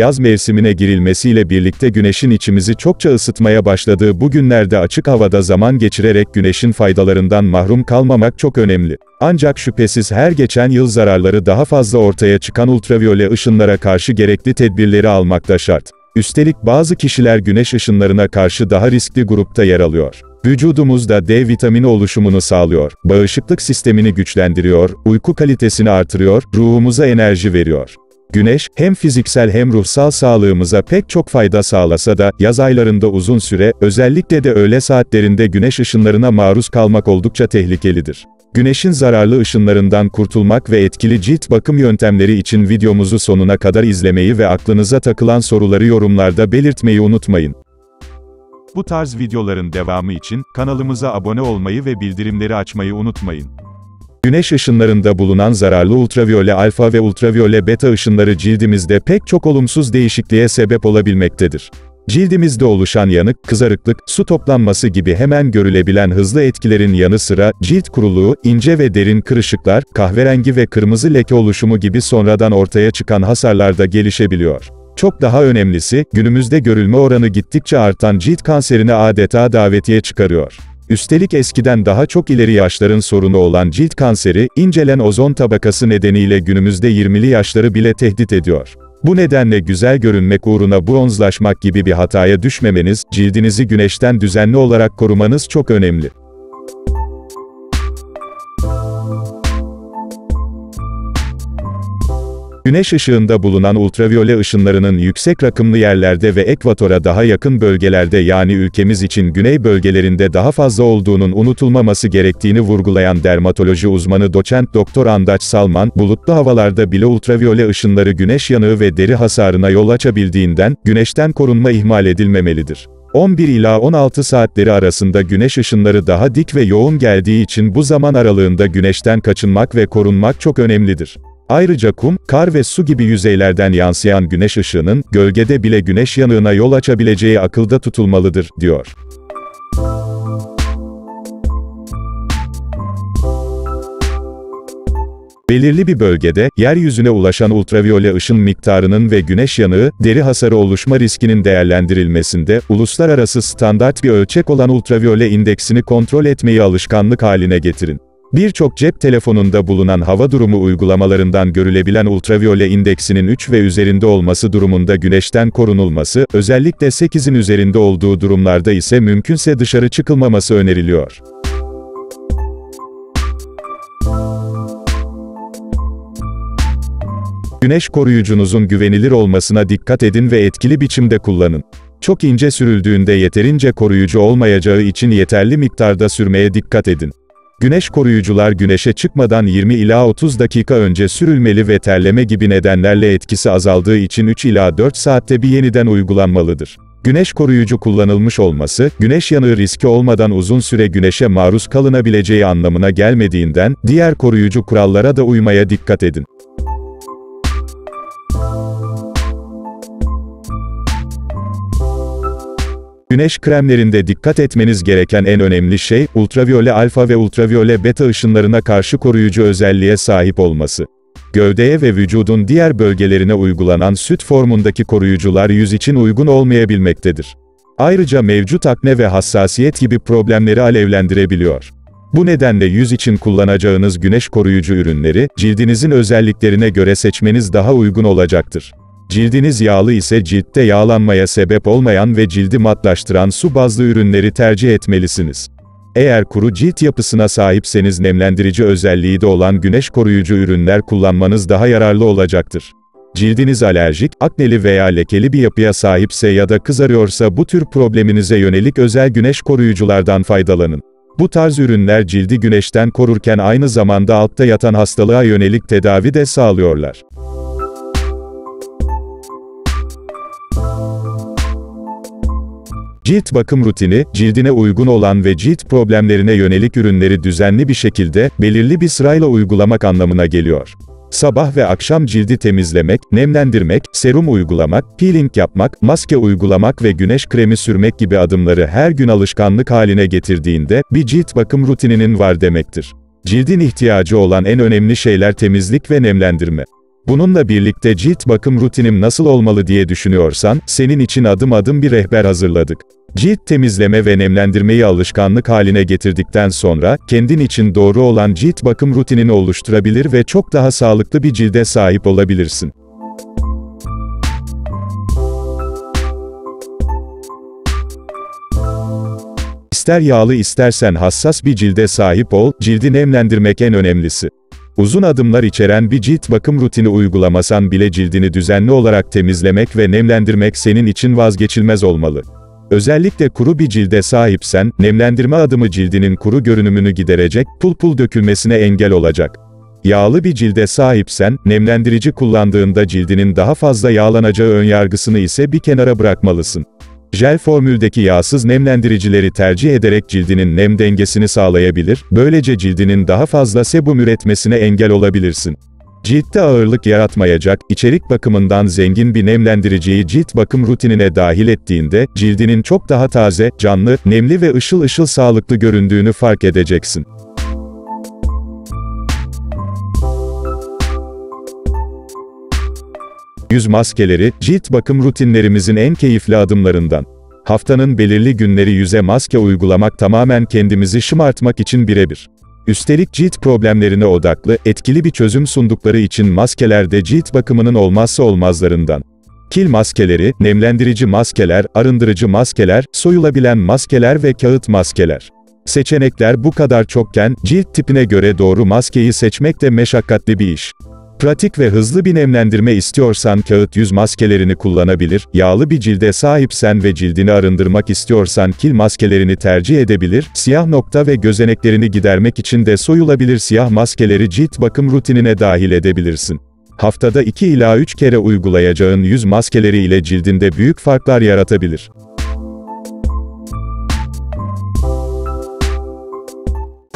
Yaz mevsimine girilmesiyle birlikte güneşin içimizi çokça ısıtmaya başladığı bu günlerde açık havada zaman geçirerek güneşin faydalarından mahrum kalmamak çok önemli. Ancak şüphesiz her geçen yıl zararları daha fazla ortaya çıkan ultraviyole ışınlara karşı gerekli tedbirleri almak da şart. Üstelik bazı kişiler güneş ışınlarına karşı daha riskli grupta yer alıyor. Vücudumuzda D vitamini oluşumunu sağlıyor, bağışıklık sistemini güçlendiriyor, uyku kalitesini artırıyor, ruhumuza enerji veriyor. Güneş, hem fiziksel hem ruhsal sağlığımıza pek çok fayda sağlasa da, yaz aylarında uzun süre, özellikle de öğle saatlerinde güneş ışınlarına maruz kalmak oldukça tehlikelidir. Güneşin zararlı ışınlarından kurtulmak ve etkili cilt bakım yöntemleri için videomuzu sonuna kadar izlemeyi ve aklınıza takılan soruları yorumlarda belirtmeyi unutmayın. Bu tarz videoların devamı için kanalımıza abone olmayı ve bildirimleri açmayı unutmayın. Güneş ışınlarında bulunan zararlı ultraviyole alfa ve ultraviyole beta ışınları cildimizde pek çok olumsuz değişikliğe sebep olabilmektedir. Cildimizde oluşan yanık, kızarıklık, su toplanması gibi hemen görülebilen hızlı etkilerin yanı sıra, cilt kuruluğu, ince ve derin kırışıklar, kahverengi ve kırmızı leke oluşumu gibi sonradan ortaya çıkan hasarlar da gelişebiliyor. Çok daha önemlisi, günümüzde görülme oranı gittikçe artan cilt kanserine adeta davetiye çıkarıyor. Üstelik eskiden daha çok ileri yaşların sorunu olan cilt kanseri, incelen ozon tabakası nedeniyle günümüzde 20'li yaşları bile tehdit ediyor. Bu nedenle güzel görünmek uğruna bronzlaşmak gibi bir hataya düşmemeniz, cildinizi güneşten düzenli olarak korumanız çok önemli. Güneş ışığında bulunan ultraviyole ışınlarının yüksek rakımlı yerlerde ve ekvatora daha yakın bölgelerde yani ülkemiz için güney bölgelerinde daha fazla olduğunun unutulmaması gerektiğini vurgulayan dermatoloji uzmanı doçent doktor Andaç Salman, bulutlu havalarda bile ultraviyole ışınları güneş yanığı ve deri hasarına yol açabildiğinden, güneşten korunma ihmal edilmemelidir. 11 ila 16 saatleri arasında güneş ışınları daha dik ve yoğun geldiği için bu zaman aralığında güneşten kaçınmak ve korunmak çok önemlidir. Ayrıca kum, kar ve su gibi yüzeylerden yansıyan güneş ışığının, gölgede bile güneş yanığına yol açabileceği akılda tutulmalıdır, diyor. Belirli bir bölgede, yeryüzüne ulaşan ultraviyole ışın miktarının ve güneş yanığı, deri hasarı oluşma riskinin değerlendirilmesinde, uluslararası standart bir ölçek olan ultraviyole indeksini kontrol etmeyi alışkanlık haline getirin. Birçok cep telefonunda bulunan hava durumu uygulamalarından görülebilen ultraviyole indeksinin 3 ve üzerinde olması durumunda güneşten korunulması, özellikle 8'in üzerinde olduğu durumlarda ise mümkünse dışarı çıkılmaması öneriliyor. Güneş koruyucunuzun güvenilir olmasına dikkat edin ve etkili biçimde kullanın. Çok ince sürüldüğünde yeterince koruyucu olmayacağı için yeterli miktarda sürmeye dikkat edin. Güneş koruyucular güneşe çıkmadan 20 ila 30 dakika önce sürülmeli ve terleme gibi nedenlerle etkisi azaldığı için 3 ila 4 saatte bir yeniden uygulanmalıdır. Güneş koruyucu kullanılmış olması, güneş yanığı riski olmadan uzun süre güneşe maruz kalınabileceği anlamına gelmediğinden, diğer koruyucu kurallara da uymaya dikkat edin. Güneş kremlerinde dikkat etmeniz gereken en önemli şey, ultraviyole alfa ve ultraviyole beta ışınlarına karşı koruyucu özelliğe sahip olması. Gövdeye ve vücudun diğer bölgelerine uygulanan süt formundaki koruyucular yüz için uygun olmayabilmektedir. Ayrıca mevcut akne ve hassasiyet gibi problemleri alevlendirebiliyor. Bu nedenle yüz için kullanacağınız güneş koruyucu ürünleri, cildinizin özelliklerine göre seçmeniz daha uygun olacaktır. Cildiniz yağlı ise ciltte yağlanmaya sebep olmayan ve cildi matlaştıran su bazlı ürünleri tercih etmelisiniz. Eğer kuru cilt yapısına sahipseniz nemlendirici özelliği de olan güneş koruyucu ürünler kullanmanız daha yararlı olacaktır. Cildiniz alerjik, akneli veya lekeli bir yapıya sahipse ya da kızarıyorsa bu tür probleminize yönelik özel güneş koruyuculardan faydalanın. Bu tarz ürünler cildi güneşten korurken aynı zamanda altta yatan hastalığa yönelik tedavi de sağlıyorlar. Cilt bakım rutini, cildine uygun olan ve cilt problemlerine yönelik ürünleri düzenli bir şekilde, belirli bir sırayla uygulamak anlamına geliyor. Sabah ve akşam cildi temizlemek, nemlendirmek, serum uygulamak, peeling yapmak, maske uygulamak ve güneş kremi sürmek gibi adımları her gün alışkanlık haline getirdiğinde, bir cilt bakım rutininin var demektir. Cildin ihtiyacı olan en önemli şeyler temizlik ve nemlendirme. Bununla birlikte cilt bakım rutinim nasıl olmalı diye düşünüyorsan, senin için adım adım bir rehber hazırladık. Cilt temizleme ve nemlendirmeyi alışkanlık haline getirdikten sonra, kendin için doğru olan cilt bakım rutinini oluşturabilir ve çok daha sağlıklı bir cilde sahip olabilirsin. İster yağlı istersen hassas bir cilde sahip ol, cildi nemlendirmek en önemlisi. Uzun adımlar içeren bir cilt bakım rutini uygulamasan bile cildini düzenli olarak temizlemek ve nemlendirmek senin için vazgeçilmez olmalı. Özellikle kuru bir cilde sahipsen, nemlendirme adımı cildinin kuru görünümünü giderecek, pul pul dökülmesine engel olacak. Yağlı bir cilde sahipsen, nemlendirici kullandığında cildinin daha fazla yağlanacağı önyargısını ise bir kenara bırakmalısın. Jel formüldeki yağsız nemlendiricileri tercih ederek cildinin nem dengesini sağlayabilir, böylece cildinin daha fazla sebum üretmesine engel olabilirsin. Ciltte ağırlık yaratmayacak, içerik bakımından zengin bir nemlendiriciyi cilt bakım rutinine dahil ettiğinde, cildinin çok daha taze, canlı, nemli ve ışıl ışıl sağlıklı göründüğünü fark edeceksin. Yüz maskeleri, cilt bakım rutinlerimizin en keyifli adımlarından. Haftanın belirli günleri yüze maske uygulamak tamamen kendimizi şımartmak için birebir. Üstelik cilt problemlerine odaklı, etkili bir çözüm sundukları için maskeler de cilt bakımının olmazsa olmazlarından. Kil maskeleri, nemlendirici maskeler, arındırıcı maskeler, soyulabilen maskeler ve kağıt maskeler. Seçenekler bu kadar çokken, cilt tipine göre doğru maskeyi seçmek de meşakkatli bir iş. Pratik ve hızlı bir nemlendirme istiyorsan kağıt yüz maskelerini kullanabilir, yağlı bir cilde sahipsen ve cildini arındırmak istiyorsan kil maskelerini tercih edebilir, siyah nokta ve gözeneklerini gidermek için de soyulabilir siyah maskeleri cilt bakım rutinine dahil edebilirsin. Haftada 2 ila 3 kere uygulayacağın yüz maskeleri ile cildinde büyük farklar yaratabilir.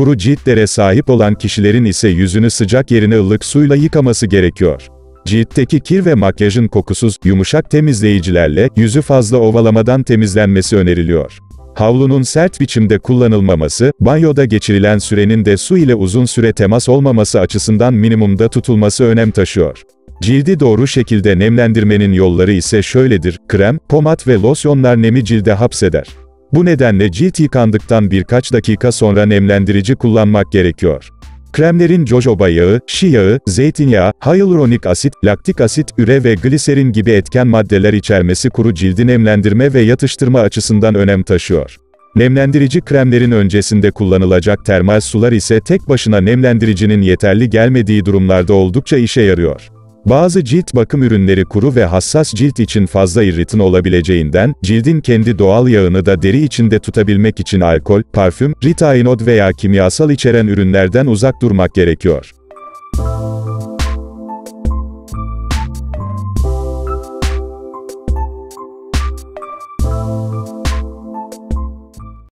Kuru ciltlere sahip olan kişilerin ise yüzünü sıcak yerine ılık suyla yıkaması gerekiyor. Ciltteki kir ve makyajın kokusuz, yumuşak temizleyicilerle, yüzü fazla ovalamadan temizlenmesi öneriliyor. Havlunun sert biçimde kullanılmaması, banyoda geçirilen sürenin de su ile uzun süre temas olmaması açısından minimumda tutulması önem taşıyor. Cildi doğru şekilde nemlendirmenin yolları ise şöyledir, krem, pomat ve losyonlar nemi cilde hapseder. Bu nedenle cilt yıkandıktan birkaç dakika sonra nemlendirici kullanmak gerekiyor. Kremlerin jojoba yağı, şi yağı, zeytinyağı, hyaluronik asit, laktik asit, üre ve gliserin gibi etken maddeler içermesi kuru cildi nemlendirme ve yatıştırma açısından önem taşıyor. Nemlendirici kremlerin öncesinde kullanılacak termal sular ise tek başına nemlendiricinin yeterli gelmediği durumlarda oldukça işe yarıyor. Bazı cilt bakım ürünleri kuru ve hassas cilt için fazla irritin olabileceğinden, cildin kendi doğal yağını da deri içinde tutabilmek için alkol, parfüm, ritainod veya kimyasal içeren ürünlerden uzak durmak gerekiyor.